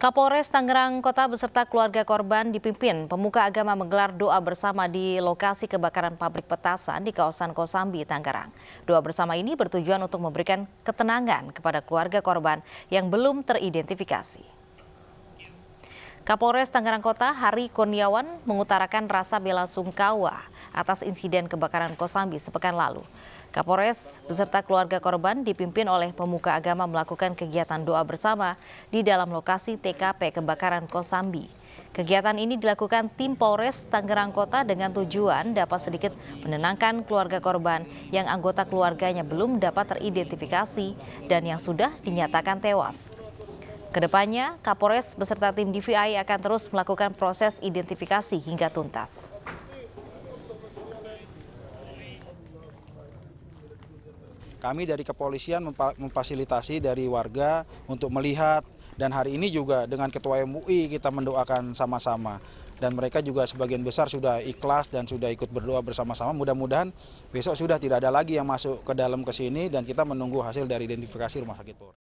Kapolres Tangerang Kota beserta keluarga korban dipimpin pemuka agama menggelar doa bersama di lokasi kebakaran pabrik petasan di kawasan Kosambi, Tangerang. Doa bersama ini bertujuan untuk memberikan ketenangan kepada keluarga korban yang belum teridentifikasi. Kapolres Tangerang Kota Hari Kurniawan mengutarakan rasa bela sungkawa atas insiden kebakaran Kosambi sepekan lalu. Kapolres beserta keluarga korban dipimpin oleh pemuka agama melakukan kegiatan doa bersama di dalam lokasi TKP kebakaran Kosambi. Kegiatan ini dilakukan tim Polres Tangerang Kota dengan tujuan dapat sedikit menenangkan keluarga korban yang anggota keluarganya belum dapat teridentifikasi dan yang sudah dinyatakan tewas. Ke depannya, Kapolres beserta tim DVI akan terus melakukan proses identifikasi hingga tuntas. Kami dari kepolisian memfasilitasi dari warga untuk melihat dan hari ini juga dengan Ketua MUI kita mendoakan sama-sama dan mereka juga sebagian besar sudah ikhlas dan sudah ikut berdoa bersama-sama. Mudah-mudahan besok sudah tidak ada lagi yang masuk ke dalam ke sini dan kita menunggu hasil dari identifikasi rumah sakit Polri.